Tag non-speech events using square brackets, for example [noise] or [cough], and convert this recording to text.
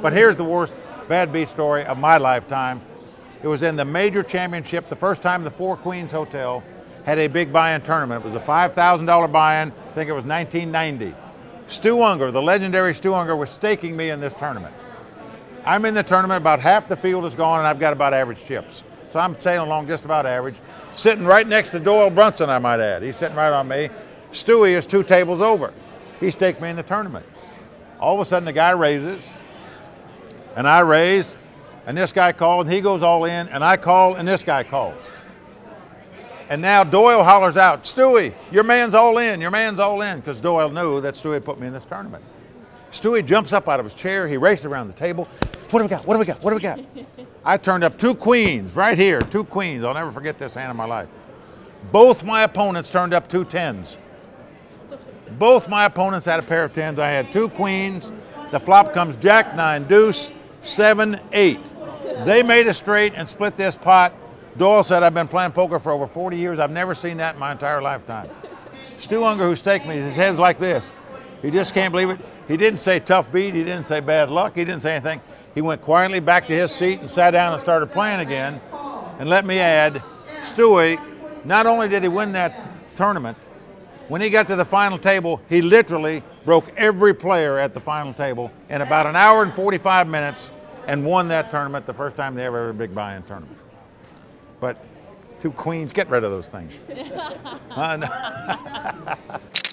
But here's the worst bad beat story of my lifetime. It was in the major championship, the first time the Four Queens Hotel had a big buy-in tournament. It was a $5,000 buy-in, I think it was 1990. Stu Ungar, the legendary Stu Ungar, was staking me in this tournament. I'm in the tournament, about half the field is gone, and I've got about average chips. So I'm sailing along just about average. Sitting right next to Doyle Brunson, I might add. He's sitting right on me. Stewie is two tables over. He staked me in the tournament. All of a sudden, the guy raises, and I raise, and this guy called, and he goes all in, and I call, and this guy calls. And now Doyle hollers out, Stewie, your man's all in, your man's all in, because Doyle knew that Stewie put me in this tournament. Stewie jumps up out of his chair, he races around the table. What do we got? What do we got? What do we got? I turned up two queens right here, two queens. I'll never forget this hand in my life. Both my opponents turned up two tens. Both my opponents had a pair of tens. I had two queens. The flop comes jack, nine, deuce, seven, eight. They made a straight and split this pot. Doyle said, I've been playing poker for over 40 years. I've never seen that in my entire lifetime. Stu Ungar, who staked me, his head's like this. He just can't believe it. He didn't say tough beat. He didn't say bad luck. He didn't say anything. He went quietly back to his seat and sat down and started playing again. And let me add, Stewie, not only did he win that tournament, when he got to the final table, he literally broke every player at the final table in about an hour and 45 minutes and won that tournament the first time they ever had a big buy-in tournament. But two queens, get rid of those things. [laughs] [laughs] Uh. [laughs]